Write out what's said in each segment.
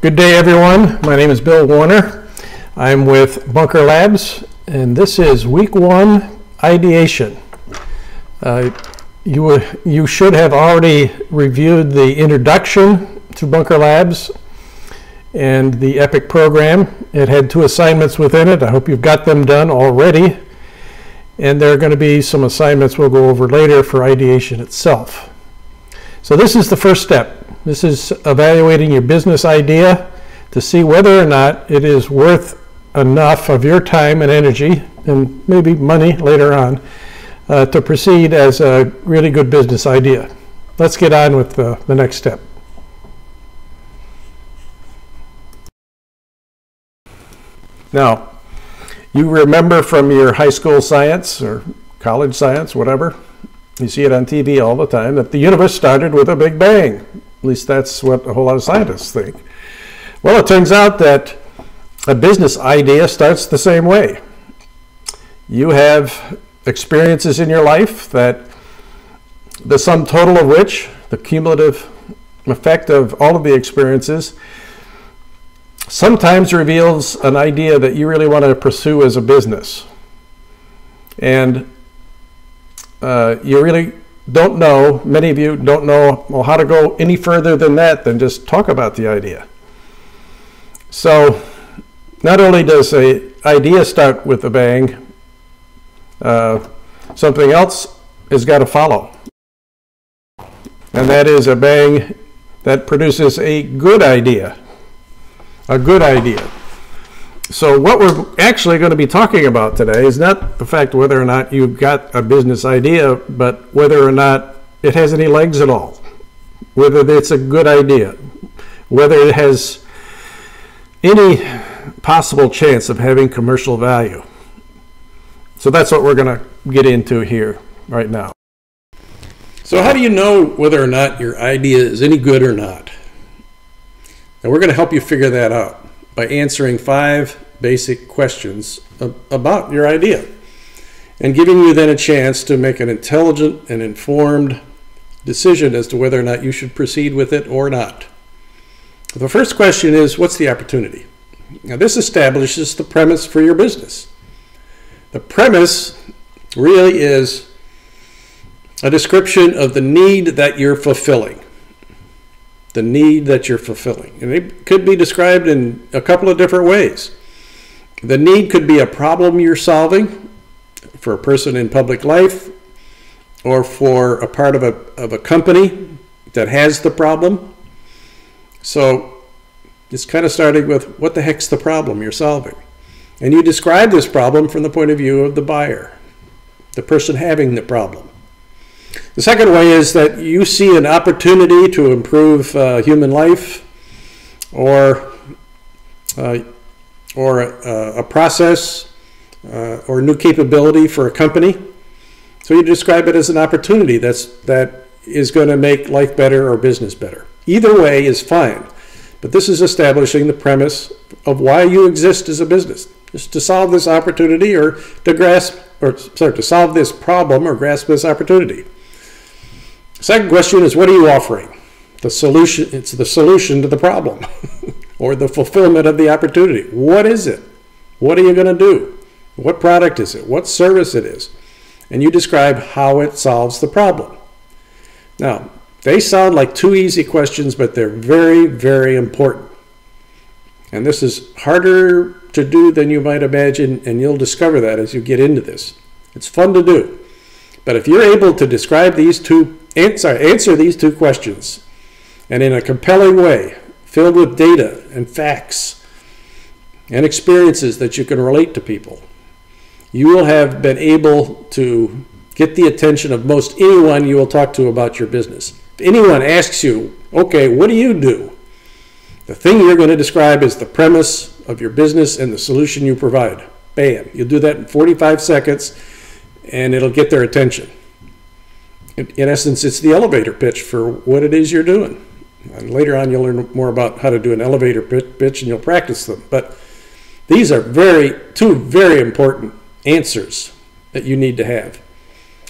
Good day, everyone. My name is Bill Warner. I'm with Bunker Labs, and this is week one ideation. Uh, you, you should have already reviewed the introduction to Bunker Labs and the EPIC program. It had two assignments within it. I hope you've got them done already. And there are going to be some assignments we'll go over later for ideation itself. So this is the first step. This is evaluating your business idea to see whether or not it is worth enough of your time and energy and maybe money later on uh, to proceed as a really good business idea. Let's get on with the next step. Now, you remember from your high school science or college science, whatever, you see it on TV all the time, that the universe started with a big bang. At least that's what a whole lot of scientists think. Well, it turns out that a business idea starts the same way. You have experiences in your life that the sum total of which, the cumulative effect of all of the experiences, sometimes reveals an idea that you really want to pursue as a business. And uh, you really don't know, many of you don't know well, how to go any further than that than just talk about the idea. So not only does a idea start with a bang, uh, something else has got to follow. And that is a bang that produces a good idea. A good idea. So what we're actually going to be talking about today is not the fact whether or not you've got a business idea, but whether or not it has any legs at all. Whether it's a good idea. Whether it has any possible chance of having commercial value. So that's what we're going to get into here right now. So how do you know whether or not your idea is any good or not? And we're going to help you figure that out by answering five basic questions about your idea and giving you then a chance to make an intelligent and informed decision as to whether or not you should proceed with it or not. The first question is what's the opportunity? Now, this establishes the premise for your business. The premise really is a description of the need that you're fulfilling the need that you're fulfilling. And it could be described in a couple of different ways. The need could be a problem you're solving for a person in public life or for a part of a, of a company that has the problem. So it's kind of starting with what the heck's the problem you're solving? And you describe this problem from the point of view of the buyer, the person having the problem. The second way is that you see an opportunity to improve uh, human life or, uh, or a, a process uh, or new capability for a company. So you describe it as an opportunity that's, that is going to make life better or business better. Either way is fine, but this is establishing the premise of why you exist as a business. Just to solve this opportunity or to grasp, or sorry, to solve this problem or grasp this opportunity. Second question is what are you offering? The solution, it's the solution to the problem or the fulfillment of the opportunity. What is it? What are you going to do? What product is it? What service it is? And you describe how it solves the problem. Now, they sound like two easy questions, but they're very, very important. And this is harder to do than you might imagine, and you'll discover that as you get into this. It's fun to do. But if you're able to describe these two answer, answer these two questions and in a compelling way, filled with data and facts and experiences that you can relate to people, you will have been able to get the attention of most anyone you will talk to about your business. If anyone asks you, okay, what do you do? The thing you're going to describe is the premise of your business and the solution you provide. Bam. You'll do that in 45 seconds and it'll get their attention in essence, it's the elevator pitch for what it is you're doing. And later on, you'll learn more about how to do an elevator pitch and you'll practice them. But these are very, two very important answers that you need to have.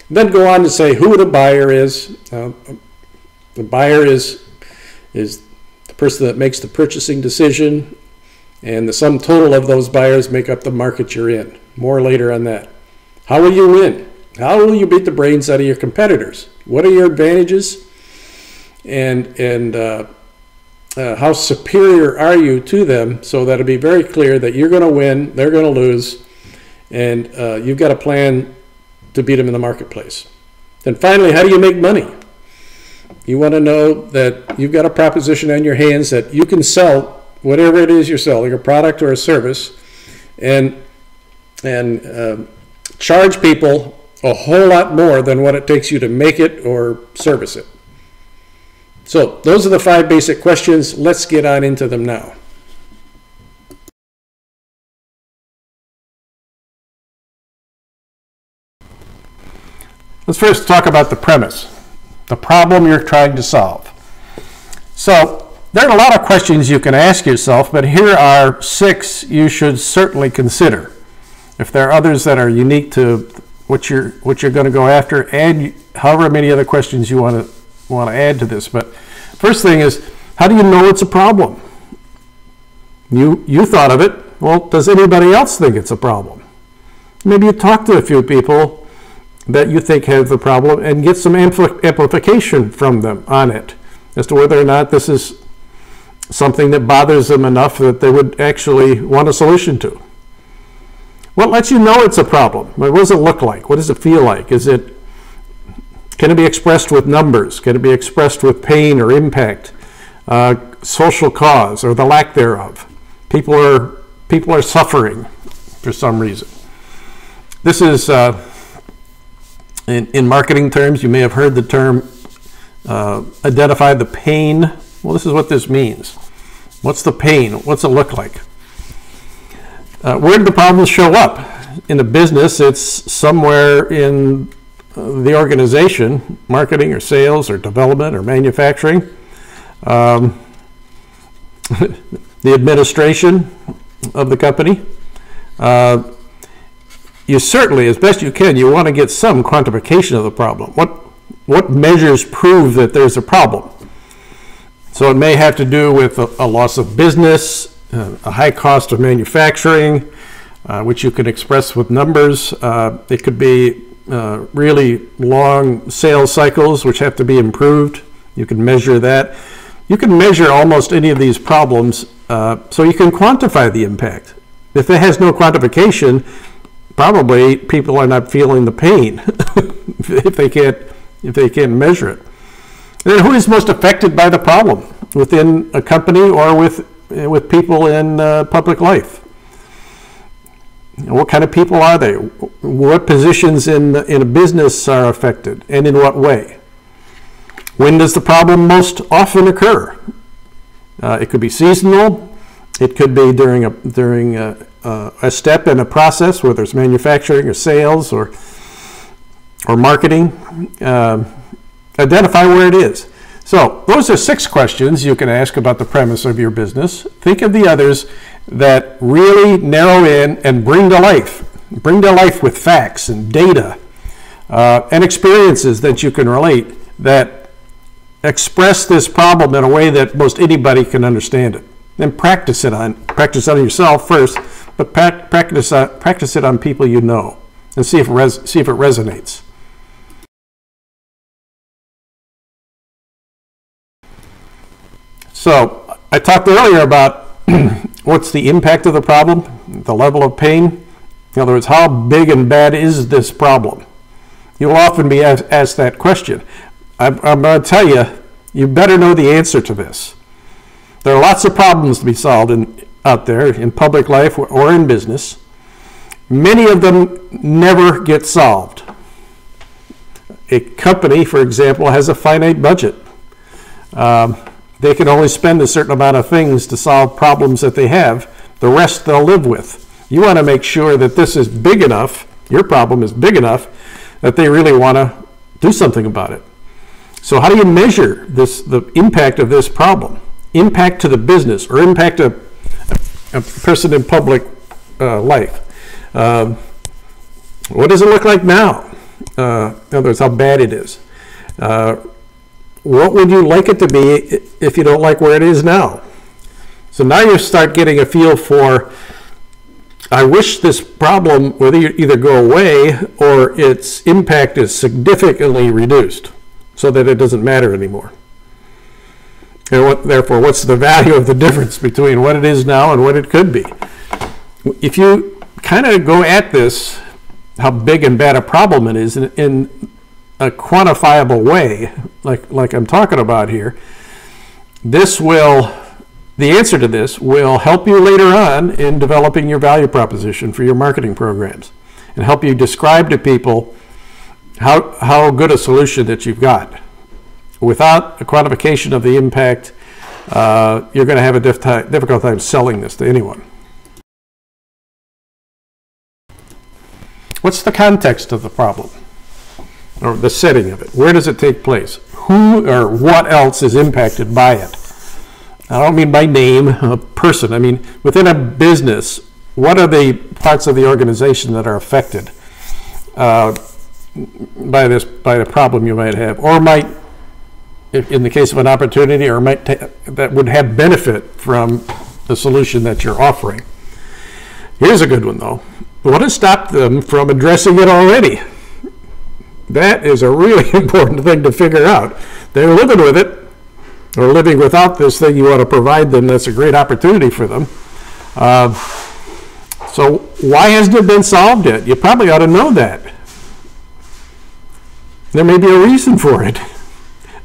Then go on to say who the buyer is. Uh, the buyer is, is the person that makes the purchasing decision, and the sum total of those buyers make up the market you're in. More later on that. How will you win? How will you beat the brains out of your competitors? What are your advantages? And, and uh, uh, how superior are you to them so that it'll be very clear that you're going to win, they're going to lose, and uh, you've got a plan to beat them in the marketplace. Then finally, how do you make money? You want to know that you've got a proposition on your hands that you can sell whatever it is you're selling, a product or a service, and and uh, charge people a whole lot more than what it takes you to make it or service it. So those are the five basic questions. Let's get on into them now. Let's first talk about the premise, the problem you're trying to solve. So there are a lot of questions you can ask yourself, but here are six you should certainly consider. If there are others that are unique to what you're what you're going to go after, add however many other questions you want to want to add to this. But first thing is, how do you know it's a problem? You you thought of it. Well, does anybody else think it's a problem? Maybe you talk to a few people that you think have the problem and get some ampli amplification from them on it as to whether or not this is something that bothers them enough that they would actually want a solution to. What lets you know it's a problem? What does it look like? What does it feel like? Is it can it be expressed with numbers? Can it be expressed with pain or impact, uh, social cause or the lack thereof? People are people are suffering for some reason. This is uh, in, in marketing terms. You may have heard the term uh, identify the pain. Well, this is what this means. What's the pain? What's it look like? Uh, where do the problems show up? In a business, it's somewhere in uh, the organization, marketing or sales or development or manufacturing, um, the administration of the company. Uh, you certainly, as best you can, you want to get some quantification of the problem. What, what measures prove that there's a problem? So it may have to do with a, a loss of business, a high cost of manufacturing, uh, which you can express with numbers. Uh, it could be uh, really long sales cycles, which have to be improved. You can measure that. You can measure almost any of these problems uh, so you can quantify the impact. If it has no quantification, probably people are not feeling the pain if they can't if they can't measure it. And then who is most affected by the problem within a company or with uh, with people in uh, public life. What kind of people are they? What positions in, in a business are affected and in what way? When does the problem most often occur? Uh, it could be seasonal. It could be during a during a, uh, a step in a process, whether it's manufacturing or sales or or marketing. Uh, identify where it is. So those are six questions you can ask about the premise of your business. Think of the others that really narrow in and bring to life, bring to life with facts and data uh, and experiences that you can relate that express this problem in a way that most anybody can understand it. Then practice it on practice on yourself first, but practice practice it on people you know and see if see if it resonates. So I talked earlier about what's the impact of the problem, the level of pain. In other words, how big and bad is this problem? You'll often be asked that question. I'm, I'm going to tell you, you better know the answer to this. There are lots of problems to be solved in, out there in public life or in business. Many of them never get solved. A company, for example, has a finite budget. Um, they can only spend a certain amount of things to solve problems that they have. The rest they'll live with. You want to make sure that this is big enough, your problem is big enough, that they really want to do something about it. So how do you measure this, the impact of this problem? Impact to the business or impact a, a person in public uh, life. Um, what does it look like now? Uh, in other words, how bad it is. What would you like it to be if you don't like where it is now? So now you start getting a feel for, I wish this problem would either go away or its impact is significantly reduced so that it doesn't matter anymore. And what, therefore, what's the value of the difference between what it is now and what it could be? If you kind of go at this, how big and bad a problem it is in, in a quantifiable way, like, like I'm talking about here, this will, the answer to this will help you later on in developing your value proposition for your marketing programs and help you describe to people how, how good a solution that you've got. Without a quantification of the impact, uh, you're going to have a diff- difficult time selling this to anyone. What's the context of the problem? Or the setting of it? Where does it take place? Who or what else is impacted by it? I don't mean by name, a person. I mean, within a business, what are the parts of the organization that are affected uh, by this, by the problem you might have, or might, in the case of an opportunity, or might that would have benefit from the solution that you're offering? Here's a good one, though. What has stopped them from addressing it already? That is a really important thing to figure out. They're living with it, or living without this thing you want to provide them. That's a great opportunity for them. Uh, so, why hasn't it been solved yet? You probably ought to know that. There may be a reason for it.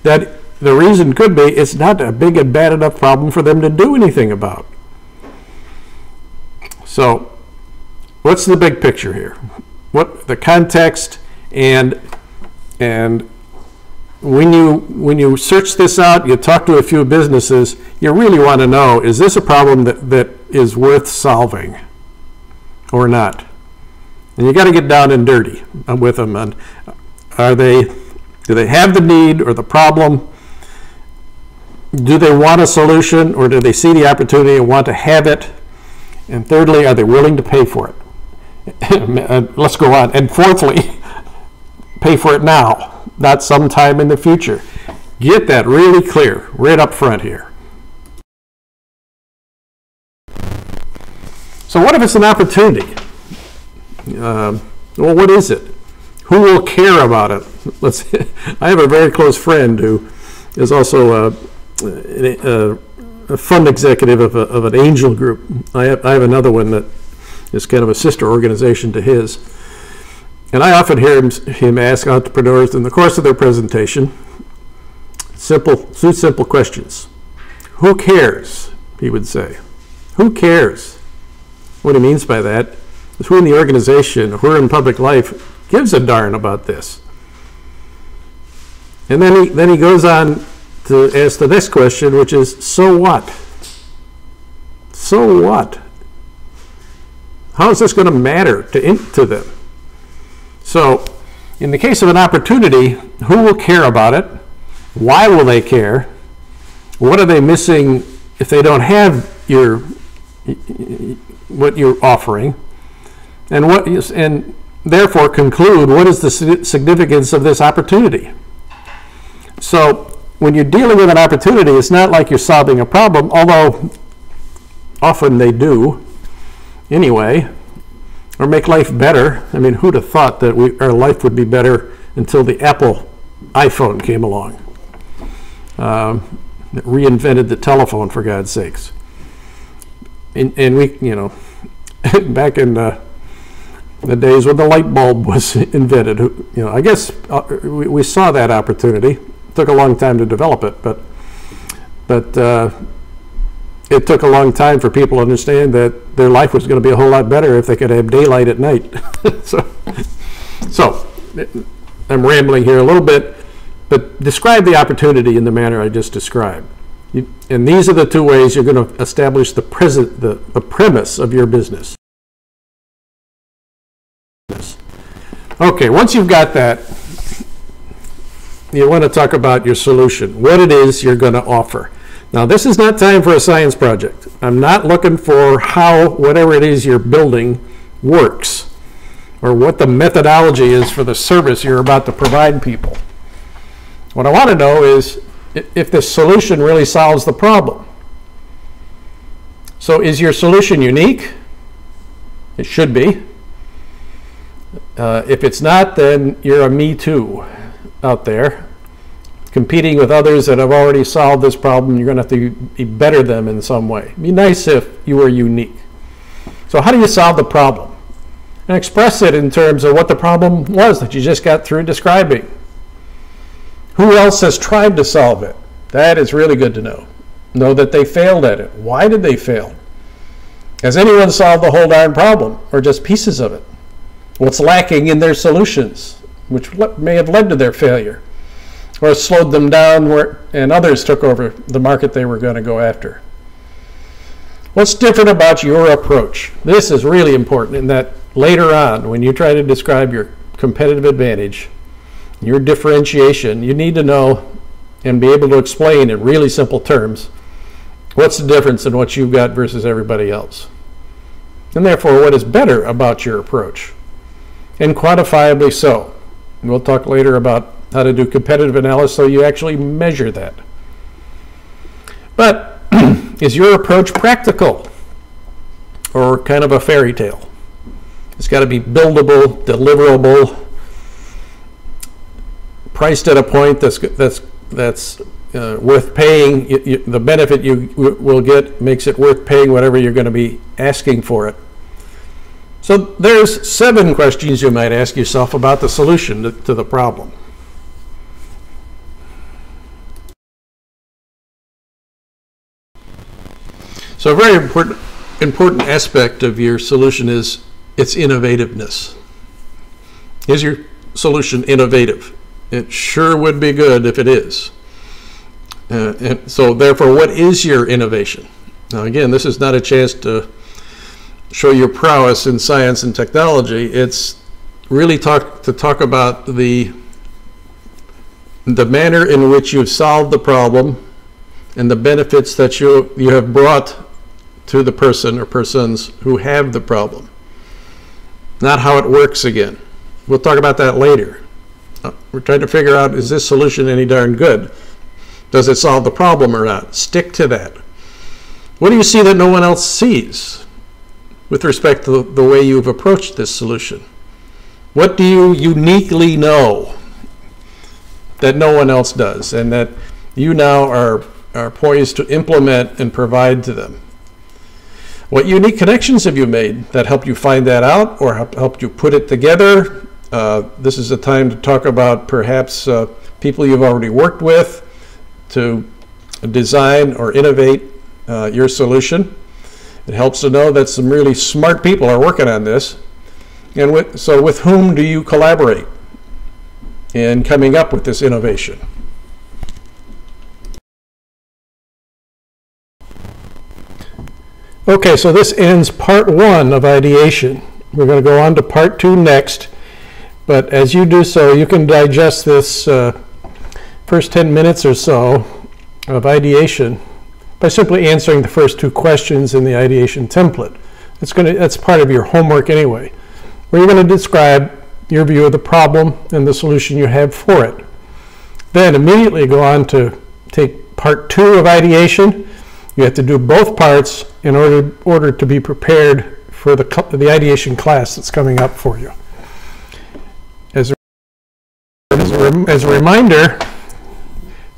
That the reason could be it's not a big and bad enough problem for them to do anything about. So, what's the big picture here? What the context and and when you when you search this out, you talk to a few businesses, you really want to know is this a problem that, that is worth solving or not? And you got to get down and dirty with them. And are they do they have the need or the problem? Do they want a solution or do they see the opportunity and want to have it? And thirdly, are they willing to pay for it? Uh, Let's go on. And fourthly, pay for it now, not sometime in the future. Get that really clear right up front here. So, what if it's an opportunity? Um, well, what is it? Who will care about it? Let's. I have a very close friend who is also a, a, a fund executive of, a, of an angel group. I have, I have another one that is kind of a sister organization to his. And I often hear him, him ask entrepreneurs in the course of their presentation simple, two simple questions. Who cares? He would say. Who cares? What he means by that is who in the organization, who in public life gives a darn about this. And then he, then he goes on to ask the next question, which is so what? So what? How is this going to matter to, to them? So, in the case of an opportunity, who will care about it? Why will they care? What are they missing if they don't have your what you're offering? And what is, and therefore conclude what is the significance of this opportunity? So, when you're dealing with an opportunity, it's not like you're solving a problem, although often they do anyway or make life better. I mean, who'd have thought that we, our life would be better until the Apple iPhone came along? Um, that reinvented the telephone, for God's sakes. And, and we, you know, back in the, the days when the light bulb was invented, you know, I guess uh, we, we saw that opportunity. It took a long time to develop it, but but uh, it took a long time for people to understand that their life was going to be a whole lot better if they could have daylight at night. so, so, I'm rambling here a little bit, but describe the opportunity in the manner I just described. You, and these are the two ways you're going to establish the, present, the, the premise of your business. Okay, once you've got that, you want to talk about your solution, what it is you're going to offer. Now, this is not time for a science project. I'm not looking for how whatever it is you're building works or what the methodology is for the service you're about to provide people. What I want to know is if this solution really solves the problem. So is your solution unique? It should be. Uh, if it's not, then you're a me too out there, competing with others that have already solved this problem. You're going to have to be better them in some way. It'd be nice if you were unique. So, how do you solve the problem? And express it in terms of what the problem was that you just got through describing. Who else has tried to solve it? That is really good to know. Know that they failed at it. Why did they fail? Has anyone solved the whole darn problem or just pieces of it? What's lacking in their solutions, which may have led to their failure or slowed them down where, and others took over the market they were going to go after? What's different about your approach? This is really important in that later on, when you try to describe your competitive advantage, your differentiation, you need to know and be able to explain in really simple terms what's the difference in what you've got versus everybody else. And therefore, what is better about your approach? And quantifiably so. And we'll talk later about how to do competitive analysis so you actually measure that. But is your approach practical or kind of a fairy tale? It's got to be buildable, deliverable, priced at a point that's that's that's uh, worth paying. You, you, the benefit you will get makes it worth paying whatever you're going to be asking for it. So there's seven questions you might ask yourself about the solution to, to the problem. So a very important important aspect of your solution is its innovativeness. Is your solution innovative? It sure would be good if it is. Uh, and so therefore, what is your innovation? Now again, this is not a chance to show your prowess in science and technology. It's really talk to talk about the the manner in which you've solved the problem and the benefits that you you have brought to the person or persons who have the problem. Not how it works again. We'll talk about that later. Uh, We're trying to figure out is this solution any darn good? Does it solve the problem or not? Stick to that. What do you see that no one else sees with respect to the way you've approached this solution? What do you uniquely know that no one else does and that you now are, are poised to implement and provide to them? What unique connections have you made that helped you find that out or helped you put it together? Uh, this is a time to talk about perhaps uh, people you've already worked with to design or innovate uh, your solution. It helps to know that some really smart people are working on this. And with, so, with whom do you collaborate in coming up with this innovation? Okay, so this ends part one of ideation. We're going to go on to part two next. But as you do so, you can digest this uh, first 10 minutes or so of ideation by simply answering the first two questions in the ideation template. It's going to, that's part of your homework anyway, where you're going to describe your view of the problem and the solution you have for it. Then immediately go on to take part two of ideation. You have to do both parts in order, order to be prepared for the, the ideation class that's coming up for you. As a, as a, as a reminder,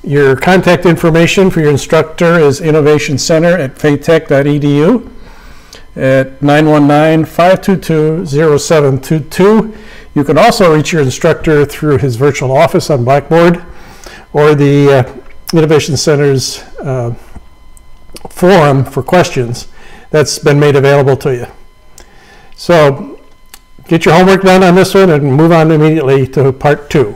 your contact information for your instructor is Innovation Center at faytech.edu at 919-522-0722. You can also reach your instructor through his virtual office on Blackboard or the uh, Innovation Center's uh, forum for questions that's been made available to you. So get your homework done on this one and move on immediately to part two.